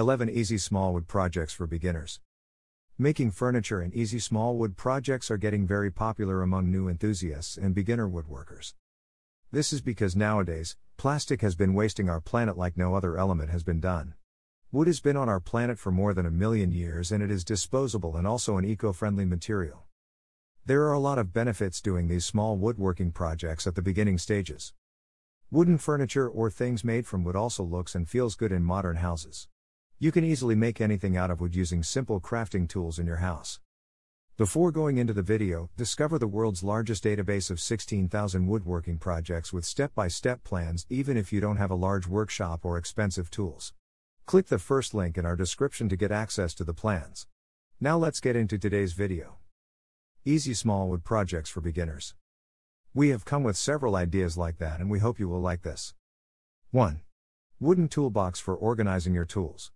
11 Easy Small Wood Projects for Beginners. Making furniture and easy small wood projects are getting very popular among new enthusiasts and beginner woodworkers. This is because nowadays, plastic has been wasting our planet like no other element has been done. Wood has been on our planet for more than a million years and it is disposable and also an eco friendly material. There are a lot of benefits doing these small woodworking projects at the beginning stages. Wooden furniture or things made from wood also looks and feels good in modern houses. You can easily make anything out of wood using simple crafting tools in your house. Before going into the video, discover the world's largest database of 16,000 woodworking projects with step by step plans, even if you don't have a large workshop or expensive tools. Click the first link in our description to get access to the plans. Now let's get into today's video. Easy Small Wood Projects for Beginners. We have come with several ideas like that and we hope you will like this. 1. Wooden toolbox for organizing your tools.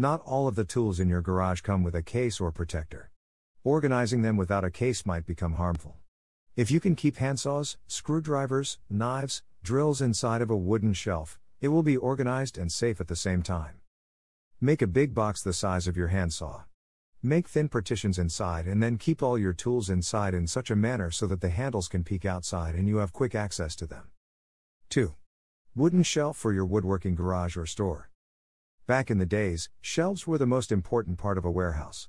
Not all of the tools in your garage come with a case or protector. Organizing them without a case might become harmful. If you can keep handsaws, screwdrivers, knives, drills inside of a wooden shelf, it will be organized and safe at the same time. Make a big box the size of your handsaw. Make thin partitions inside and then keep all your tools inside in such a manner so that the handles can peek outside and you have quick access to them. 2. Wooden shelf for your woodworking garage or store. Back in the days, shelves were the most important part of a warehouse.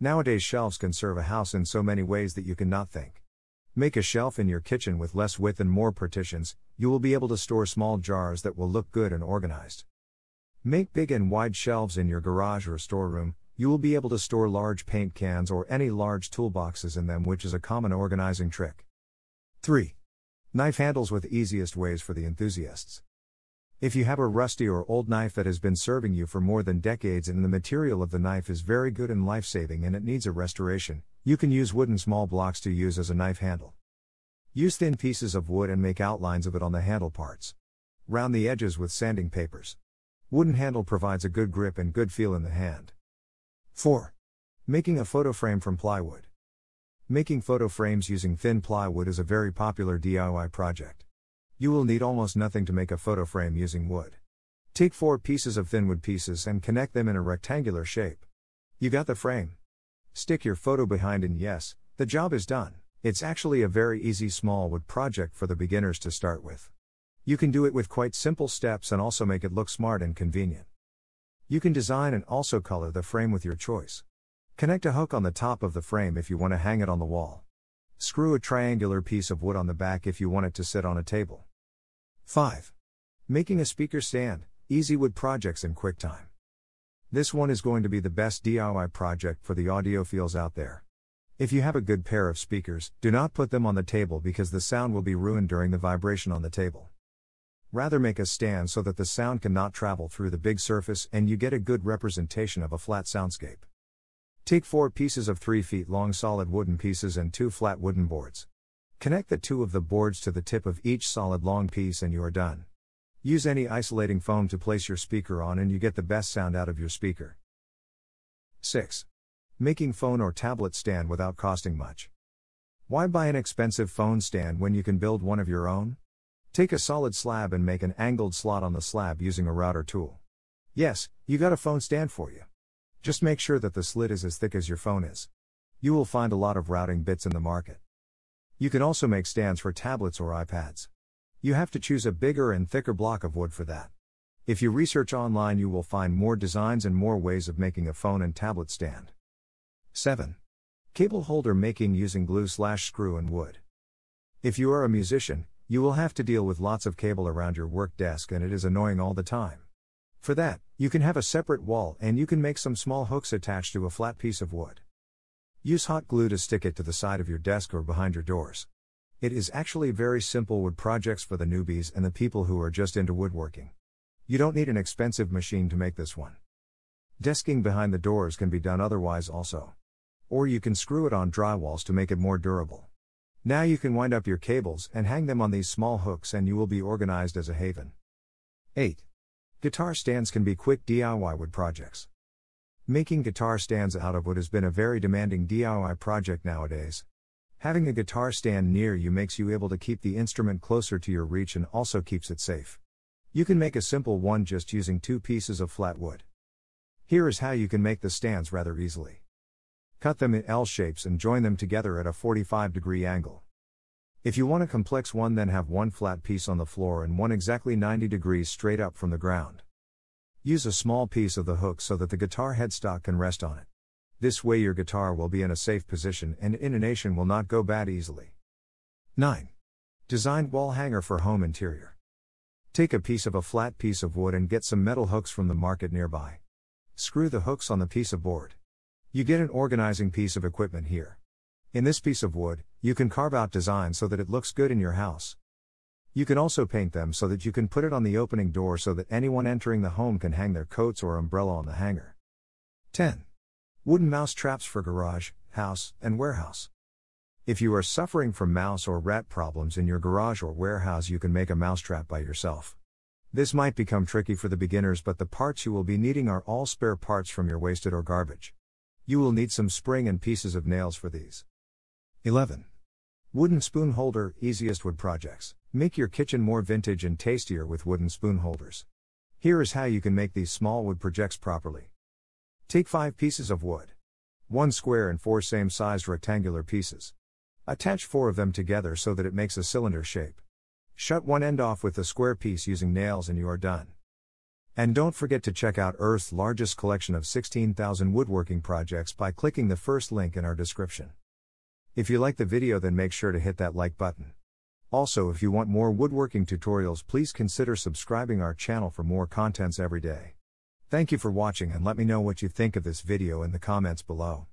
Nowadays, shelves can serve a house in so many ways that you cannot think. Make a shelf in your kitchen with less width and more partitions, you will be able to store small jars that will look good and organized. Make big and wide shelves in your garage or storeroom, you will be able to store large paint cans or any large toolboxes in them, which is a common organizing trick. 3. Knife handles with easiest ways for the enthusiasts. If you have a rusty or old knife that has been serving you for more than decades and the material of the knife is very good and life saving and it needs a restoration, you can use wooden small blocks to use as a knife handle. Use thin pieces of wood and make outlines of it on the handle parts. Round the edges with sanding papers. Wooden handle provides a good grip and good feel in the hand. 4. Making a photo frame from plywood. Making photo frames using thin plywood is a very popular DIY project. You will need almost nothing to make a photo frame using wood. Take four pieces of thin wood pieces and connect them in a rectangular shape. You got the frame. Stick your photo behind and yes, the job is done. It's actually a very easy small wood project for the beginners to start with. You can do it with quite simple steps and also make it look smart and convenient. You can design and also color the frame with your choice. Connect a hook on the top of the frame if you want to hang it on the wall. Screw a triangular piece of wood on the back if you want it to sit on a table. 5. Making a speaker stand, easy wood projects in QuickTime. This one is going to be the best DIY project for the audiophiles out there. If you have a good pair of speakers, do not put them on the table because the sound will be ruined during the vibration on the table. Rather make a stand so that the sound cannot travel through the big surface and you get a good representation of a flat soundscape. Take four pieces of 3 feet long solid wooden pieces and two flat wooden boards. Connect the two of the boards to the tip of each solid long piece and you are done. Use any isolating foam to place your speaker on and you get the best sound out of your speaker. 6. Making phone or tablet stand without costing much. Why buy an expensive phone stand when you can build one of your own? Take a solid slab and make an angled slot on the slab using a router tool. Yes, you got a phone stand for you. Just make sure that the slit is as thick as your phone is. You will find a lot of routing bits in the market. You can also make stands for tablets or iPads. You have to choose a bigger and thicker block of wood for that. If you research online, you will find more designs and more ways of making a phone and tablet stand. 7. Cable holder making using glue slash screw and wood. If you are a musician, you will have to deal with lots of cable around your work desk and it is annoying all the time. For that, you can have a separate wall and you can make some small hooks attached to a flat piece of wood. Use hot glue to stick it to the side of your desk or behind your doors. It is actually very simple wood projects for the newbies and the people who are just into woodworking. You don't need an expensive machine to make this one. Desking behind the doors can be done otherwise also. Or you can screw it on drywalls to make it more durable. Now you can wind up your cables and hang them on these small hooks and you will be organized as a haven. 8. Guitar stands can be quick DIY wood projects. Making guitar stands out of wood has been a very demanding DIY project nowadays. Having a guitar stand near you makes you able to keep the instrument closer to your reach and also keeps it safe. You can make a simple one just using two pieces of flat wood. Here is how you can make the stands rather easily. Cut them in L shapes and join them together at a 45 degree angle. If you want a complex one, then have one flat piece on the floor and one exactly 90 degrees straight up from the ground. Use a small piece of the hook so that the guitar headstock can rest on it. This way, your guitar will be in a safe position and intonation will not go bad easily. 9. Designed wall hanger for home interior. Take a piece of a flat piece of wood and get some metal hooks from the market nearby. Screw the hooks on the piece of board. You get an organizing piece of equipment here. In this piece of wood, you can carve out designs so that it looks good in your house. You can also paint them so that you can put it on the opening door so that anyone entering the home can hang their coats or umbrella on the hanger. 10. Wooden mouse traps for garage, house, and warehouse. If you are suffering from mouse or rat problems in your garage or warehouse, you can make a mousetrap by yourself. This might become tricky for the beginners, but the parts you will be needing are all spare parts from your wasted or garbage. You will need some spring and pieces of nails for these. 11. Wooden spoon holder, easiest wood projects. Make your kitchen more vintage and tastier with wooden spoon holders. Here is how you can make these small wood projects properly. Take 5 pieces of wood. 1 square and 4 same sized rectangular pieces. Attach four of them together so that it makes a cylinder shape. Shut one end off with the square piece using nails and you are done. And don't forget to check out Earth's largest collection of 16,000 woodworking projects by clicking the first link in our description. If you like the video then make sure to hit that like button. Also if you want more woodworking tutorials please consider subscribing our channel for more contents every day. Thank you for watching and let me know what you think of this video in the comments below.